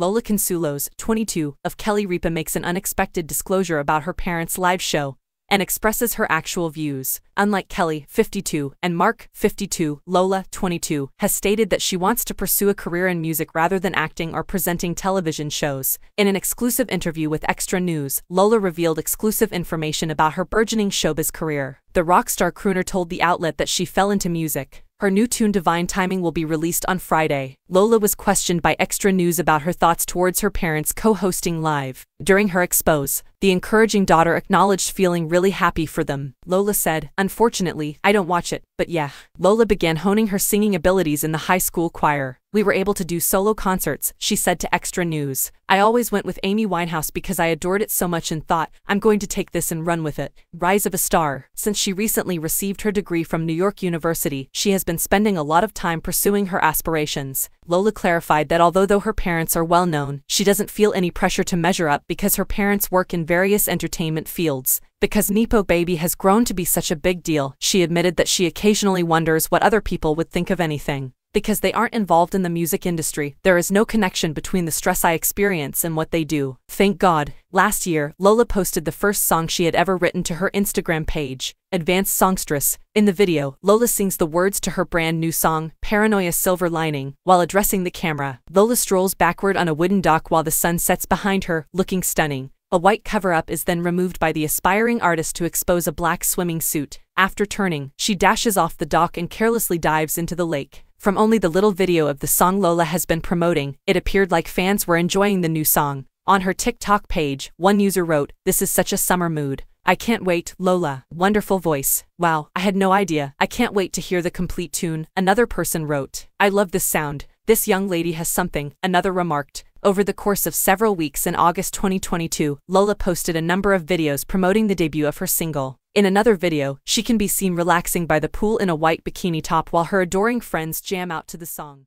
Lola Consuelos, 22, of Kelly Ripa makes an unexpected disclosure about her parents' live show and expresses her actual views. Unlike Kelly, 52, and Mark, 52, Lola, 22, has stated that she wants to pursue a career in music rather than acting or presenting television shows. In an exclusive interview with Extra News, Lola revealed exclusive information about her burgeoning showbiz career. The rock star crooner told the outlet that she fell into music. Her new tune Divine Timing will be released on Friday. Lola was questioned by Extra News about her thoughts towards her parents co-hosting live. During her expose, the encouraging daughter acknowledged feeling really happy for them. Lola said, Unfortunately, I don't watch it, but yeah. Lola began honing her singing abilities in the high school choir. We were able to do solo concerts, she said to Extra News. I always went with Amy Winehouse because I adored it so much and thought, I'm going to take this and run with it. Rise of a Star. Since she recently received her degree from New York University, she has been spending a lot of time pursuing her aspirations. Lola clarified that although though her parents are well known, she doesn't feel any pressure to measure up because her parents work in various entertainment fields. Because Nepo Baby has grown to be such a big deal, she admitted that she occasionally wonders what other people would think of anything. Because they aren't involved in the music industry, there is no connection between the stress I experience and what they do. Thank God. Last year, Lola posted the first song she had ever written to her Instagram page, Advanced Songstress. In the video, Lola sings the words to her brand new song, Paranoia Silver Lining, while addressing the camera. Lola strolls backward on a wooden dock while the sun sets behind her, looking stunning. A white cover-up is then removed by the aspiring artist to expose a black swimming suit. After turning, she dashes off the dock and carelessly dives into the lake. From only the little video of the song Lola has been promoting, it appeared like fans were enjoying the new song. On her TikTok page, one user wrote, This is such a summer mood. I can't wait, Lola. Wonderful voice. Wow, I had no idea. I can't wait to hear the complete tune. Another person wrote, I love this sound. This young lady has something, another remarked. Over the course of several weeks in August 2022, Lola posted a number of videos promoting the debut of her single. In another video, she can be seen relaxing by the pool in a white bikini top while her adoring friends jam out to the song.